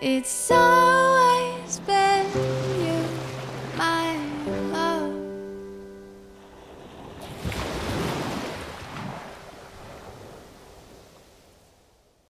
It's always better.